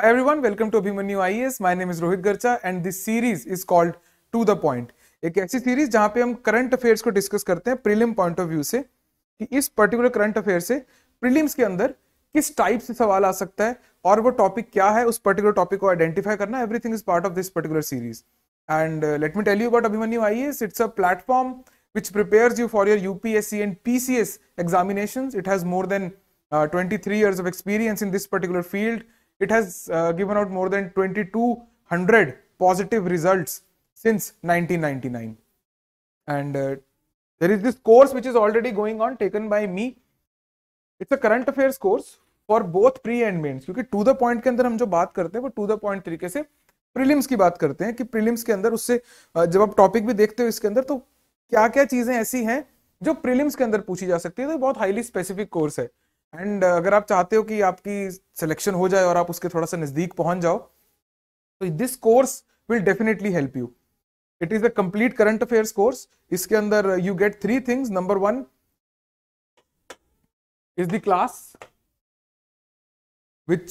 Hi everyone, welcome to Abhimanyu IAS. My name is Rohit Garcha and this series is called To The Point. एक ऐसी series जहाँ पे हम current affairs को discuss करते हैं प्रीलिम पॉइंट ऑफ़ व्यू से कि इस पर्टिकुलर करंट अफेयर से प्रीलिम्स के अंदर किस टाइप से सवाल आ सकता है और वो टॉपिक क्या है उस पर्टिकुलर टॉपिक को आइडेंटिफाई करना everything is part of this particular series and let me tell you about Abhimanyu I it's a platform which prepare you for your UPSC and PCS examination it has more than twenty three of experience in this particular field It has uh, given out more than 2200 positive results since 1999. And uh, there is this course which is already going on, taken by me. It's a current affairs course for both pre and mains. क्योंकि to the point के अंदर हम जो बात करते हैं वो to the point तरीके से प्रीलिम्स की बात करते हैं कि प्रीलिम्स के अंदर उससे जब आप टॉपिक भी देखते हो इसके अंदर तो क्या क्या चीज़ें ऐसी हैं जो प्रीलिम्स के अंदर पूछी जा सकती है तो बहुत हाईली स्पेसिफिक कोर्स है एंड अगर आप चाहते हो कि आपकी सिलेक्शन हो जाए और आप उसके थोड़ा सा नज़दीक पहुँच जाओ तो this course will definitely help you it is a complete current affairs course इसके अंदर you get three things number one is the class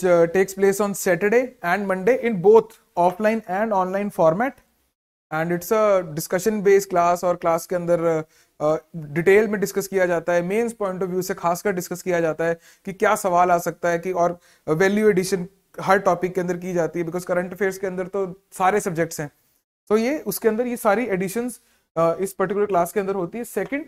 uh, takes place on Saturday and Monday in both offline and online format. And it's a discussion based class और class के अंदर detail में discuss किया जाता है, mains point of view से खासकर discuss किया जाता है कि क्या सवाल आ सकता है कि, और वैल्यू एडिशन हर टॉपिक के अंदर की जाती है बिकॉज़ करंट अफेयर्स के अंदर तो सारे सब्जेक्ट्स हैं। तो ये, उसके अंदर ये सारी एडिशन इस पर्टिकुलर क्लास के अंदर होती है। Second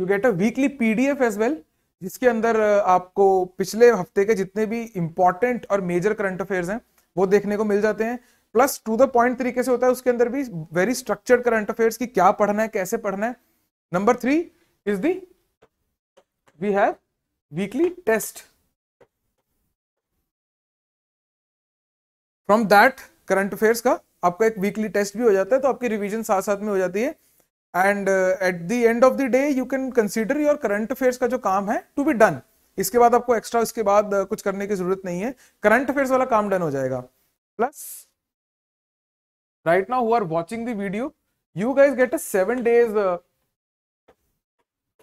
you get a weekly PDF as well जिसके अंदर आपको पिछले हफ़्ते के जितने भी इंपॉर्टेंट और मेजर करंट अफेयर्स हैं, वो देखने को मिल जाते हैं। प्लस टू द पॉइंट तरीके से होता है उसके अंदर भी वेरी स्ट्रक्चर्ड करंट अफेयर्स की क्या पढ़ना है कैसे पढ़ना है। Number three is the we have weekly test from that current affairs का आपका एक वीकली टेस्ट भी हो जाता है तो आपकी रिवीजन साथ साथ में हो जाती है। And at the end of the day you can consider your current affairs का जो काम है टू बी डन इसके बाद आपको एक्स्ट्रा इसके बाद uh, कुछ करने की ज़रूरत नहीं है। करंट अफेयर्स वाला काम डन हो जाएगा। Plus right now who are watching the video you guys get a seven days uh,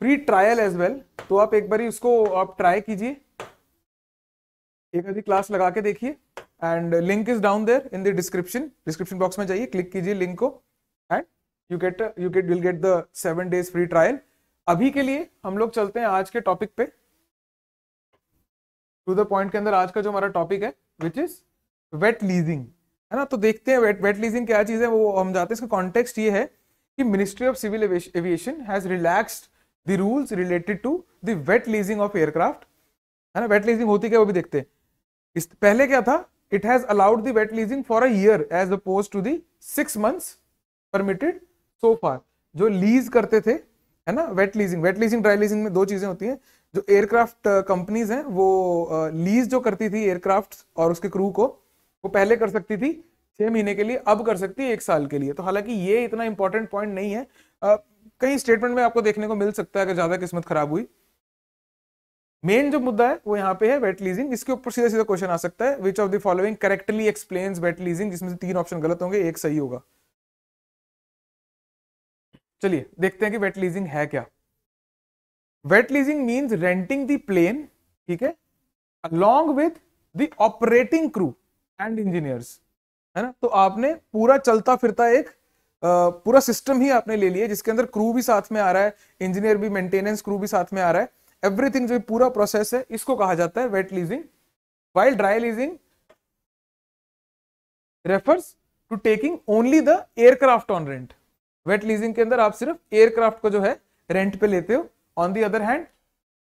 free trial as well तो आप एक बार उसको आप ट्राई कीजिए। एक आधी क्लास लगा के देखिए। And link is down there in the description description box में जाइए क्लिक कीजिए लिंक को। And you get you get will get the seven days free trial अभी के लिए हम लोग चलते हैं आज के टॉपिक पे। टू द पॉइंट के अंदर आज का जो हमारा टॉपिक है विच इज़ वेट लीजिंग है ना? तो देखते हैं वेट वेट लीजिंग क्या चीज़ है वो हम जाते हैं। इसका कॉन्टेक्स्ट ये है कि ministry of civil aviation has relaxed the rules related to the wet leasing of aircraft है ना? वेट लीजिंग होती क्या वो भी देखते हैं। इस पहले क्या था? It has allowed the wet leasing for a year as opposed to the six months permitted so far जो लीज करते थे है ना? Wet leasing wet leasing dry leasing में दो चीज़ें होती हैं। जो एयरक्राफ्ट कंपनीज़ हैं वो लीज uh, जो करती थी एयरक्राफ्ट और उसके क्रू को वो पहले कर सकती थी छह महीने के लिए अब कर सकती है एक साल के लिए। तो हालाँकि ये इतना इंपॉर्टेंट पॉइंट नहीं है। आ, कहीं स्टेटमेंट में आपको देखने को मिल सकता है अगर ज़्यादा किस्मत खराब हुई। मेन जो मुद्दा है वो यहाँ पे है वेट लीजिंग इसके ऊपर सीधा सीधा क्वेश्चन आ सकता है which of the following correctly explain wet leasing जिसमें से तीन ऑप्शन गलत होंगे एक सही होगा। चलिए देखते हैं कि वेट लीजिंग है क्या। Wet leasing means renting the plane ठीक है along with the operating crew and engineers है ना? तो आपने पूरा चलता फिरता एक पूरा सिस्टम ही आपने ले लिया जिसके अंदर क्रू भी साथ में आ रहा है इंजीनियर भी मेंटेनेंस क्रू भी साथ में आ रहा है। एवरीथिंग जो पूरा प्रोसेस है, इसको कहा जाता है wet leasing while dry leasing refers to taking only the aircraft on rent wet leasing के अंदर आप सिर्फ़ एयरक्राफ्ट को जो है रेंट पे लेते हो। On the other hand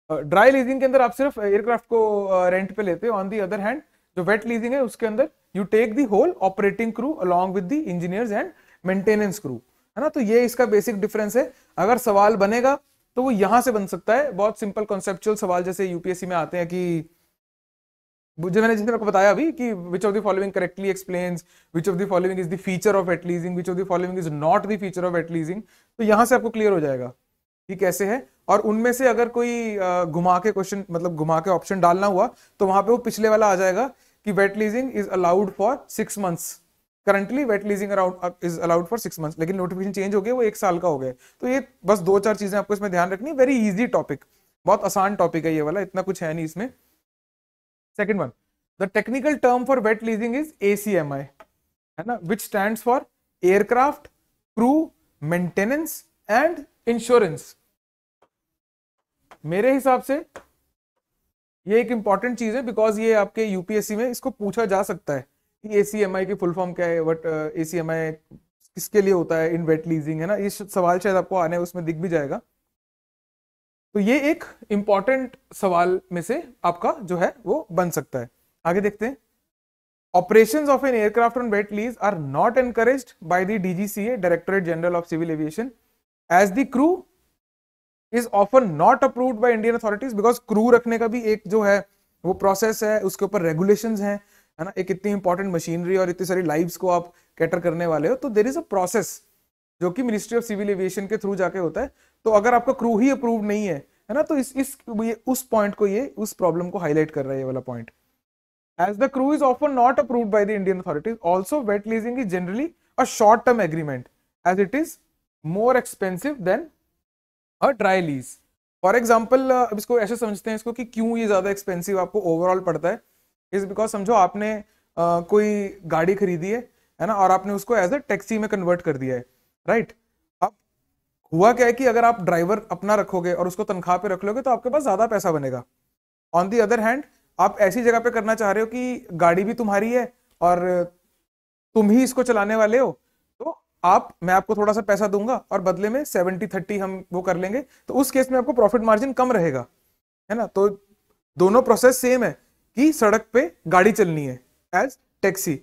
dry leasing के अंदर आप सिर्फ़ एयरक्राफ्ट को रेंट पे लेते हो। ऑन दी अदर हैंड जो वेट लीजिंग है, उसके अंदर you take the whole operating crew along with the engineers and maintenance crew है ना? तो ये इसका बेसिक डिफरेंस है। अगर सवाल बनेगा तो वो यहाँ से बन सकता है। बहुत सिंपल कॉन्सेप्चुअल सवाल जैसे यूपीएससी में आते हैं कि जो मैंने, जिसने आपको बताया अभी कि which of the following correctly explains which of the following is the feature of wet leasing which of the following is not the feature of wet leasing तो यहाँ से आपको क्लियर हो जाएगा कि कैसे है। और उनमें से अगर कोई घुमा के क्वेश्चन मतलब घुमा के ऑप्शन डालना हुआ तो वहाँ पे वो पिछले वाला आ जाएगा कि wet leasing is allowed for six months currently wet leasing around is allowed for six months लेकिन नोटिफिकेशन चेंज हो गया, वो एक साल का हो गया। तो ये बस दो चार चीज़ें आपको इसमें ध्यान रखनी वेरी इजी टॉपिक बहुत आसान टॉपिक है ये वाला, इतना कुछ है नहीं इसमें। Second one the technical term for wet leasing is ACMI है ना? Which stand for aircraft crew maintenance and insurance मेरे हिसाब से ये एक इंपॉर्टेंट चीज़ है बिकॉज़ ये आपके यूपीएससी में इसको पूछा जा सकता है कि एसीएमआई की फुल फॉर्म क्या है वट एसीएमआई किसके लिए होता है इन वेट लीजिंग है ना? ये सवाल शायद आपको आने उसमें दिख भी जाएगा। तो ये एक इंपॉर्टेंट सवाल में से आपका जो है, वो बन सकता है। आगे देखते हैं। Operations of an aircraft on wet lease are not encouraged by the DGCA directorate general of civil aviation as the crew is often not approved by Indian authorities because crew रखने का भी एक जो है, वो प्रोसेस है, उसके ऊपर रेगुलेशन हैं, है ना? एक इतनी इंपॉर्टेंट मशीनरी और इतनी सारी लाइव्स को आप कैटर करने वाले हो तो देर इज़ अ प्रोसेस जो कि मिनिस्ट्री ऑफ़ सिविल एविएशन के थ्रू जाके होता है। तो अगर आपका क्रू ही अप्रूव नहीं है है ना? तो इस इस, ये, उस पॉइंट को ये, उस प्रॉब्लम को हाईलाइट कर रहा है ये वाला point as the crew is often not approved by the Indian authorities also wet leasing is generally a short term agreement as it is more expensive than a dry lease for example अब इसको ऐसे समझते हैं इसको कि क्यों ये ज़्यादा एक्सपेंसिव आपको ओवरऑल पड़ता है? इज़ बिकॉज़ समझो आपने uh, कोई गाड़ी खरीदी है है ना? और आपने उसको एज अ टैक्सी में कन्वर्ट कर दिया है राइट अब हुआ क्या है कि अगर आप ड्राइवर अपना रखोगे और उसको तनख्वाह पे रख लोगे तो आपके पास ज़्यादा पैसा बनेगा। ऑन दी अदर हैंड आप ऐसी जगह पे करना चाह रहे हो कि गाड़ी भी तुम्हारी है और तुम ही इसको चलाने वाले हो आप, मैं आपको थोड़ा सा पैसा दूँगा और बदले में सेवेंटी थर्टी हम वो कर लेंगे तो उस केस में आपको प्रॉफिट मार्जिन कम रहेगा, है ना? तो दोनों प्रोसेस सेम है कि सड़क पे गाड़ी चलनी है एज टैक्सी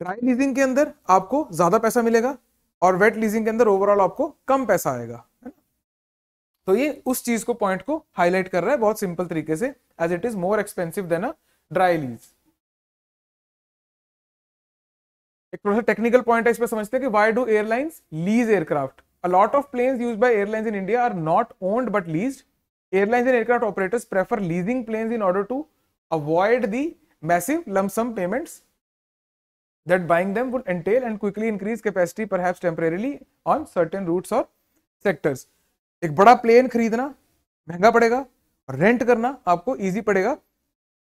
ड्राई लीजिंग के अंदर आपको ज़्यादा पैसा मिलेगा और वेट लीजिंग के अंदर ओवरऑल आपको कम पैसा आएगा, है ना? तो ये उस चीज़ को पॉइंट को हाईलाइट कर रहा है बहुत सिंपल तरीके से as it is more expensive than a dry lease एक थोड़ा सा टेक्निकल पॉइंट है, इस पर समझते हैं कि why do airlines lease aircraft a lot of plane use by airlines in India are not owned but lease airlines and aircraft operators prefer leasing plane in order to avoid the massive lump sum payment that buying them would entail and quickly increase capacity पर हैरली on certain routes और sectors एक बड़ा plane खरीदना महँगा पड़ेगा rent करना आपको ईजी पड़ेगा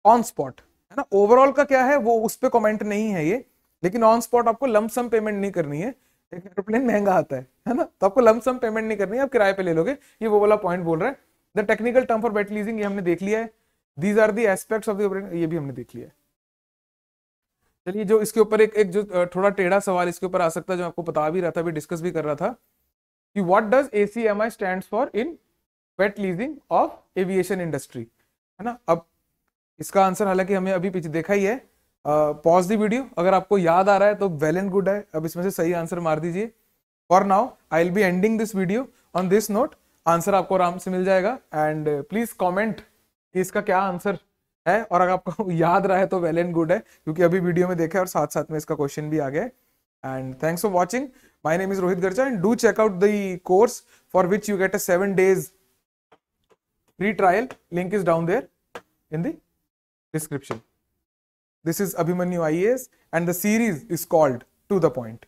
ऑन स्पॉट है ना? ओवरऑल का क्या है? वो उस पर कॉमेंट नहीं है ये। लेकिन ऑन स्पॉट आपको लम सम पेमेंट नहीं करनी है। एक एरोप्लेन महँगा आता है है ना? तो आपको लम सम पेमेंट नहीं करनी है, आप किराए पे ले लोगे। ये वो वाला पॉइंट बोल रहा है। The technical term for wet leasing ये हमने देख लिया है। These are the aspects of the ये भी हमने देख लिया है। चलिए, जो इसके ऊपर एक एक जो थोड़ा टेढ़ा सवाल इसके ऊपर आ सकता है, जो आपको बता भी रहा था, अभी डिस्कस भी कर रहा था, कि what does ACMI stands for in wet leasing of aviation industry है ना? अब इसका आंसर हालाँकि हमें अभी पीछे देखा ही है। पॉज दी वीडियो अगर आपको याद आ रहा है तो वेल एंड गुड है। अब इसमें से सही आंसर मार दीजिए। For now I will be ending this video on this note answer आपको आराम से मिल जाएगा। एंड प्लीज़ कॉमेंट कि इसका क्या आंसर है। और अगर आपको याद रहा है तो वेल एंड गुड है, क्योंकि अभी वीडियो में देखा है और साथ साथ में इसका क्वेश्चन भी आ गया and thanks for watching my name is Rohit Garcha and do check out the course for which you get a seven days free link is down there in the description. This is abhimanyu ias and the series is called to the point